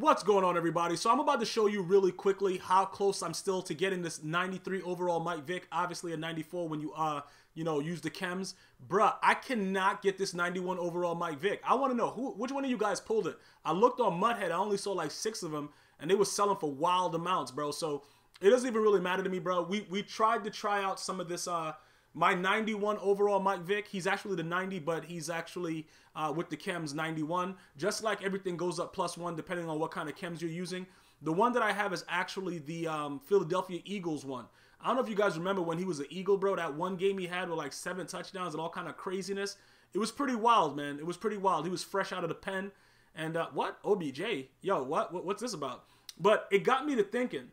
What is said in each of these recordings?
What's going on, everybody? So I'm about to show you really quickly how close I'm still to getting this 93 overall Mike Vick. Obviously a 94 when you uh you know use the chems. Bruh, I cannot get this 91 overall Mike Vick. I want to know who which one of you guys pulled it. I looked on Muthead, I only saw like six of them, and they were selling for wild amounts, bro. So it doesn't even really matter to me, bro. We we tried to try out some of this uh my 91 overall Mike Vick, he's actually the 90, but he's actually uh, with the chems 91. Just like everything goes up plus one depending on what kind of chems you're using. The one that I have is actually the um, Philadelphia Eagles one. I don't know if you guys remember when he was an Eagle, bro. That one game he had with like seven touchdowns and all kind of craziness. It was pretty wild, man. It was pretty wild. He was fresh out of the pen. And uh, what? OBJ? Yo, what? what? What's this about? But it got me to thinking.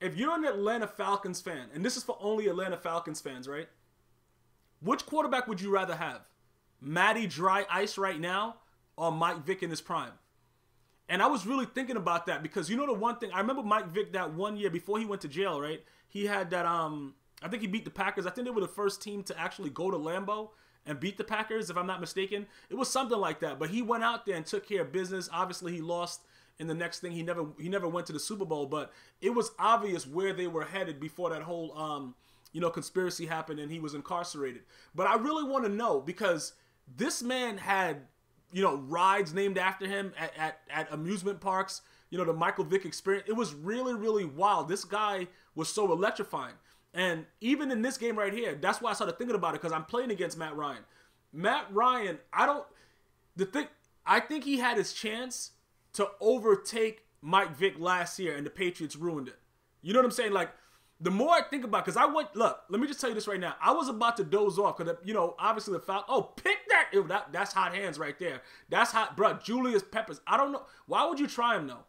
If you're an Atlanta Falcons fan, and this is for only Atlanta Falcons fans, right? Which quarterback would you rather have? Matty Dry Ice right now or Mike Vick in his prime? And I was really thinking about that because you know the one thing I remember Mike Vick that one year before he went to jail, right? He had that um I think he beat the Packers. I think they were the first team to actually go to Lambeau and beat the Packers, if I'm not mistaken. It was something like that. But he went out there and took care of business. Obviously, he lost in the next thing. He never he never went to the Super Bowl, but it was obvious where they were headed before that whole um you know, conspiracy happened and he was incarcerated. But I really want to know because this man had, you know, rides named after him at, at, at amusement parks, you know, the Michael Vick experience. It was really, really wild. This guy was so electrifying. And even in this game right here, that's why I started thinking about it because I'm playing against Matt Ryan. Matt Ryan, I don't, the thing, I think he had his chance to overtake Mike Vick last year and the Patriots ruined it. You know what I'm saying? Like, the more I think about, because I went, look, let me just tell you this right now. I was about to doze off because, you know, obviously the foul. Oh, pick that. Ew, that. That's hot hands right there. That's hot, bro. Julius Peppers. I don't know. Why would you try him, though?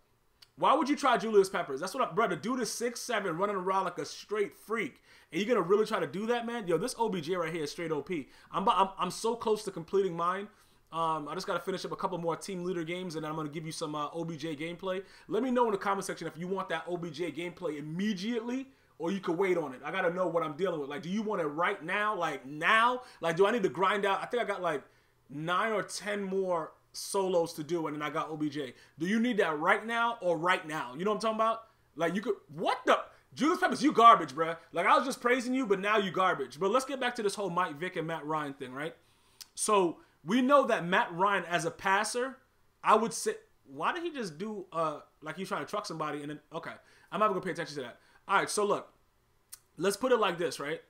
Why would you try Julius Peppers? That's what I, bro. The dude is six seven, running around like a straight freak, and you're gonna really try to do that, man? Yo, this OBJ right here is straight OP. I'm, I'm, I'm so close to completing mine. Um, I just got to finish up a couple more team leader games, and I'm going to give you some uh, OBJ gameplay. Let me know in the comment section if you want that OBJ gameplay immediately or you could wait on it. I gotta know what I'm dealing with. Like, do you want it right now? Like now? Like, do I need to grind out? I think I got like nine or ten more solos to do, and then I got OBJ. Do you need that right now or right now? You know what I'm talking about? Like, you could what the Julius Peppers, you garbage, bruh. Like I was just praising you, but now you garbage. But let's get back to this whole Mike Vick and Matt Ryan thing, right? So we know that Matt Ryan as a passer, I would say, why did he just do uh like he's trying to truck somebody and then okay, I'm not gonna pay attention to that. All right, so look, let's put it like this, right?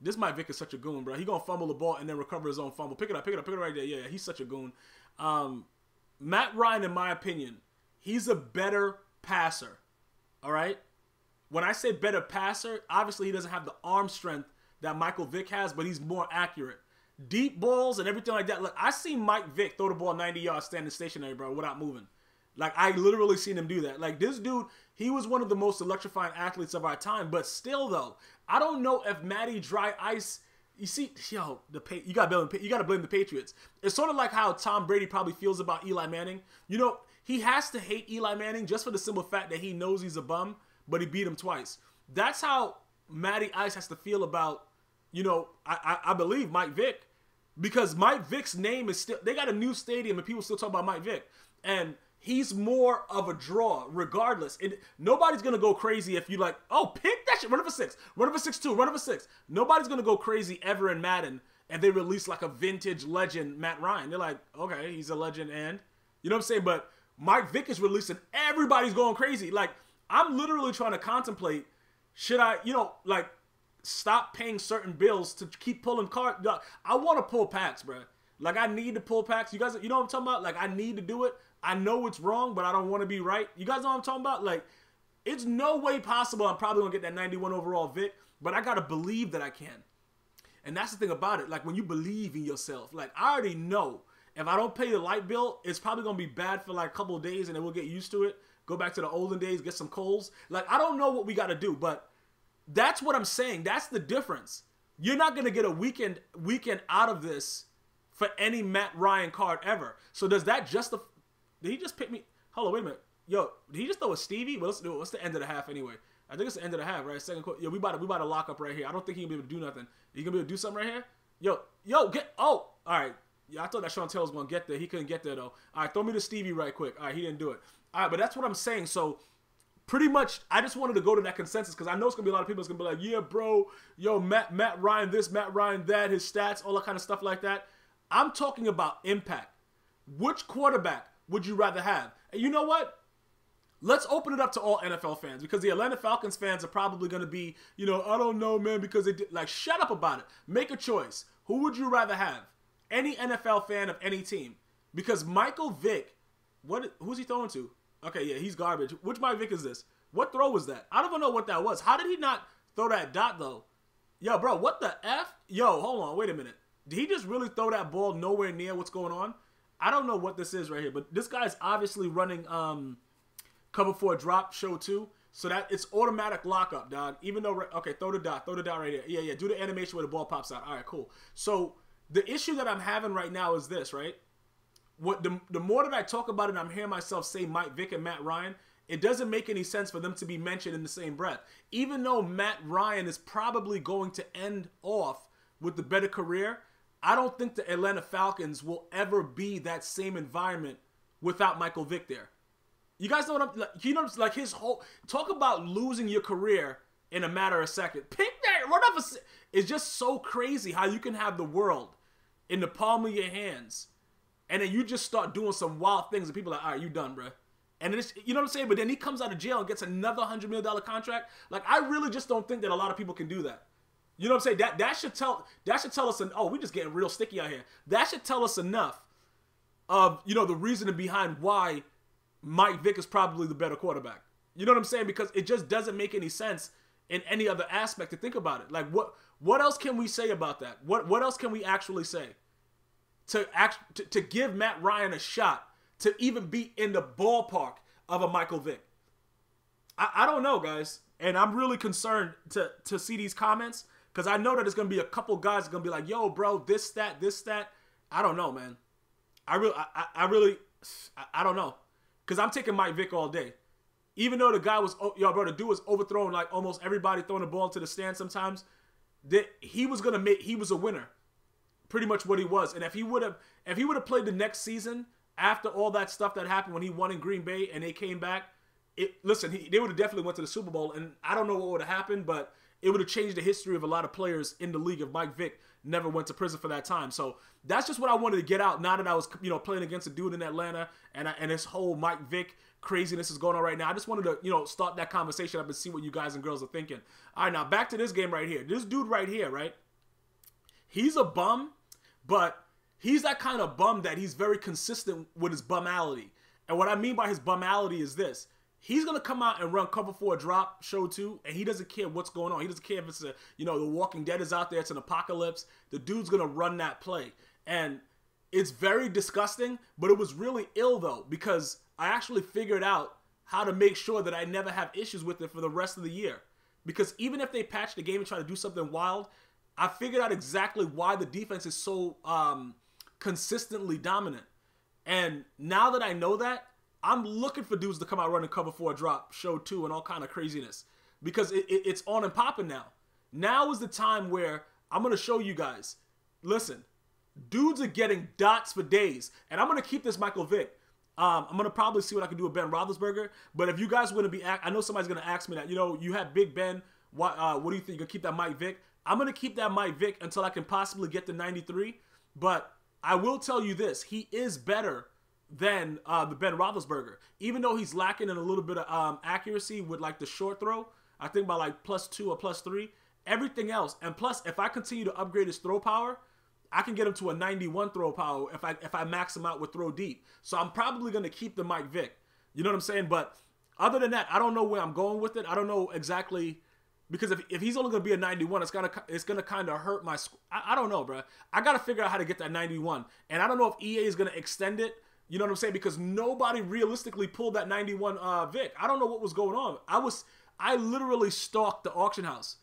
This Mike Vick is such a goon, bro. He gonna fumble the ball and then recover his own fumble. Pick it up, pick it up, pick it up right there. Yeah, he's such a goon. Um, Matt Ryan, in my opinion, he's a better passer. All right. When I say better passer, obviously he doesn't have the arm strength that Michael Vick has, but he's more accurate. Deep balls and everything like that. Look, I see Mike Vick throw the ball 90 yards standing stationary, bro, without moving. Like I literally seen him do that. Like this dude, he was one of the most electrifying athletes of our time. But still, though, I don't know if Matty Dry Ice. You see, yo, the you got to blame you got to blame the Patriots. It's sort of like how Tom Brady probably feels about Eli Manning. You know, he has to hate Eli Manning just for the simple fact that he knows he's a bum, but he beat him twice. That's how Matty Ice has to feel about, you know, I, I, I believe Mike Vick, because Mike Vick's name is still. They got a new stadium and people still talk about Mike Vick, and he's more of a draw regardless. It, nobody's gonna go crazy if you like, oh, pick that shit, run over six, run over six two, run over six. Nobody's gonna go crazy ever in Madden and they release like a vintage legend Matt Ryan. They're like, okay, he's a legend and you know what I'm saying? But Mike Vick is releasing, everybody's going crazy. Like, I'm literally trying to contemplate, should I, you know, like stop paying certain bills to keep pulling cards? I want to pull packs, bro. Like I need to pull packs. You guys, you know what I'm talking about? Like I need to do it. I know it's wrong, but I don't want to be right. You guys know what I'm talking about? Like, it's no way possible I'm probably gonna get that 91 overall Vick, but I gotta believe that I can. And that's the thing about it. Like when you believe in yourself, like I already know if I don't pay the light bill, it's probably gonna be bad for like a couple days, and then we'll get used to it. Go back to the olden days, get some coals. Like I don't know what we gotta do, but that's what I'm saying. That's the difference. You're not gonna get a weekend weekend out of this for any Matt Ryan card ever. So does that justify? Did he just pick me? Hold on, wait a minute. Yo, did he just throw a Stevie? Well, let's do it. What's the end of the half anyway? I think it's the end of the half, right? Second quarter. Yo, we about to, we about to lock up right here. I don't think he gonna be able to do nothing. He gonna be able to do something right here? Yo, yo, get. Oh, all right. Yeah, I thought that Sean Taylor was gonna get there. He couldn't get there though. All right, throw me to Stevie right quick. All right, he didn't do it. All right, but that's what I'm saying. So pretty much, I just wanted to go to that consensus because I know it's gonna be a lot of people that's gonna be like, yeah, bro, yo, Matt Matt Ryan this, Matt Ryan that, his stats, all that kind of stuff like that. I'm talking about impact. Which quarterback would you rather have? And you know what? Let's open it up to all NFL fans because the Atlanta Falcons fans are probably going to be, you know, I don't know, man, because they did. Like, shut up about it. Make a choice. Who would you rather have? Any NFL fan of any team. Because Michael Vick, what? Who's he throwing to? Okay, yeah, he's garbage. Which Mike Vick is this? What throw was that? I don't even know what that was. How did he not throw that dot though? Yo, bro, what the f? Yo, hold on, wait a minute. Did he just really throw that ball nowhere near what's going on? I don't know what this is right here, but this guy's obviously running um cover for a drop show two. So that it's automatic lockup, dog. Even though okay, throw the dot, throw the dot right here. Yeah, yeah. Do the animation where the ball pops out. All right, cool. So the issue that I'm having right now is this, right? What the the more that I talk about it, I'm hearing myself say Mike Vick and Matt Ryan. It doesn't make any sense for them to be mentioned in the same breath. Even though Matt Ryan is probably going to end off with the better career, I don't think the Atlanta Falcons will ever be that same environment without Michael Vick there. You guys know what I'm like? You know, like his whole talk about losing your career in a matter of second. Pick that run up a. It's just so crazy how you can have the world in the palm of your hands, and then you just start doing some wild things, and people are like, "All right, you done, bro." And it's you know what I'm saying. But then he comes out of jail and gets another hundred million dollar contract. Like I really just don't think that a lot of people can do that. You know what I'm saying? That that should tell that should tell us. An, oh, we're just getting real sticky out here. That should tell us enough of you know the reasoning behind why Mike Vick is probably the better quarterback. You know what I'm saying? Because it just doesn't make any sense in any other aspect to think about it. Like what what else can we say about that? What what else can we actually say to act to, to give Matt Ryan a shot to even be in the ballpark of a Michael Vick? I, I don't know, guys, and I'm really concerned to to see these comments because I know that there's gonna be a couple guys gonna be like, "Yo, bro, this that this that." I don't know, man. I really I, I really I, I don't know because I'm taking Mike Vick all day. Even though the guy was, oh, yo, bro, the dude was overthrown like almost everybody throwing the ball into the stand sometimes. That he was gonna make, he was a winner, pretty much what he was. And if he would have, if he would have played the next season after all that stuff that happened when he won in Green Bay and they came back, it listen, he, they would have definitely went to the Super Bowl. And I don't know what would have happened, but it would have changed the history of a lot of players in the league if Mike Vick never went to prison for that time. So that's just what I wanted to get out. Now that I was, you know, playing against a dude in Atlanta, and I, and this whole Mike Vick craziness is going on right now. I just wanted to, you know, start that conversation up and see what you guys and girls are thinking. All right, now back to this game right here. This dude right here, right? He's a bum, but he's that kind of bum that he's very consistent with his bummality. And what I mean by his bummality is this he's gonna come out and run cover for a drop show two, and he doesn't care what's going on. He doesn't care if it's a you know the Walking Dead is out there, it's an apocalypse. The dude's gonna run that play, and it's very disgusting. But it was really ill though because I actually figured out how to make sure that I never have issues with it for the rest of the year. Because even if they patch the game and try to do something wild, I figured out exactly why the defense is so um, consistently dominant. And now that I know that, I'm looking for dudes to come out running cover for a drop, show two, and all kind of craziness because it, it, it's on and popping now. Now is the time where I'm gonna show you guys. Listen, dudes are getting dots for days, and I'm gonna keep this Michael Vick. Um, I'm gonna probably see what I can do with Ben Roethlisberger. But if you guys want to be, I know somebody's gonna ask me that. You know, you have Big Ben. What uh, what do you think? You gonna keep that Mike Vick? I'm gonna keep that Mike Vick until I can possibly get to 93. But I will tell you this: he is better than uh, the Ben Roethlisberger. Even though he's lacking in a little bit of um, accuracy with like the short throw, I think by like plus two or plus three. Everything else, and plus, if I continue to upgrade his throw power, I can get him to a 91 throw power if I if I max him out with throw deep. So I'm probably going to keep the Mike Vick. You know what I'm saying? But other than that, I don't know where I'm going with it. I don't know exactly because if, if he's only going to be a 91, it's gonna it's gonna kind of hurt my. I, I don't know, bro. I got to figure out how to get that 91, and I don't know if EA is going to extend it you know what I'm saying? Because nobody realistically pulled that 91 uh, Vick. I don't know what was going on. I was I literally stalked the auction house,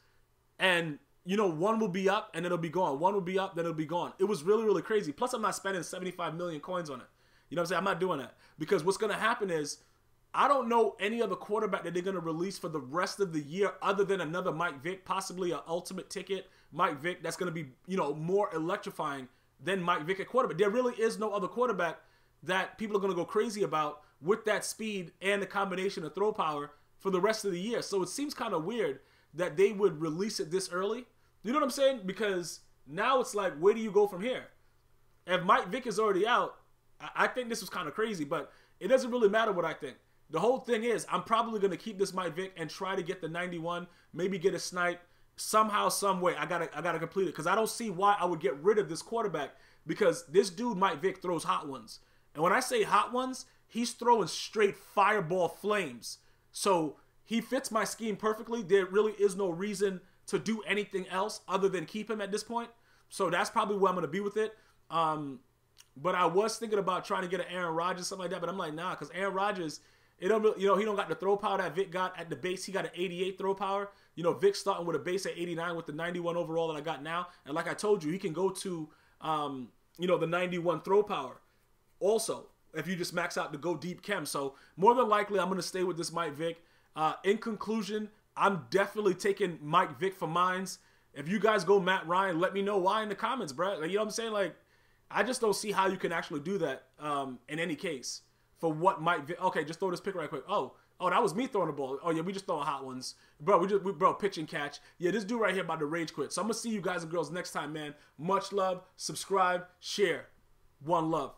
and you know one will be up and it'll be gone. One will be up, then it'll be gone. It was really really crazy. Plus, I'm not spending 75 million coins on it. You know what I'm saying? I'm not doing that because what's gonna happen is. I don't know any other quarterback that they're going to release for the rest of the year other than another Mike Vick, possibly an ultimate ticket Mike Vick that's going to be, you know, more electrifying than Mike Vick at quarterback. There really is no other quarterback that people are going to go crazy about with that speed and the combination of throw power for the rest of the year. So it seems kind of weird that they would release it this early. You know what I'm saying? Because now it's like, where do you go from here? If Mike Vick is already out, I think this was kind of crazy, but it doesn't really matter what I think. The whole thing is, I'm probably going to keep this Mike Vick and try to get the 91, maybe get a snipe somehow, some way. I gotta, I gotta complete it because I don't see why I would get rid of this quarterback because this dude Mike Vick throws hot ones, and when I say hot ones, he's throwing straight fireball flames. So he fits my scheme perfectly. There really is no reason to do anything else other than keep him at this point. So that's probably where I'm gonna be with it. Um, but I was thinking about trying to get an Aaron Rodgers, something like that. But I'm like, nah, because Aaron Rodgers, it don't, you know, he don't got the throw power that Vick got at the base. He got an 88 throw power. You know, Vick starting with a base at 89 with the 91 overall that I got now. And like I told you, he can go to, um, you know, the 91 throw power. Also, if you just max out the go deep chem. So more than likely, I'm gonna stay with this Mike Vick. Uh, in conclusion, I'm definitely taking Mike Vick for mines. If you guys go Matt Ryan, let me know why in the comments, bro. Like, you know what I'm saying? Like, I just don't see how you can actually do that um, in any case for what Mike Be, okay, just throw this pick right quick. Oh, oh, that was me throwing the ball. Oh yeah, we just throwing hot ones, bro. We just we, bro pitch and catch. Yeah, this dude right here about to rage quit. So I'm gonna see you guys and girls next time, man. Much love. Subscribe, share. One love.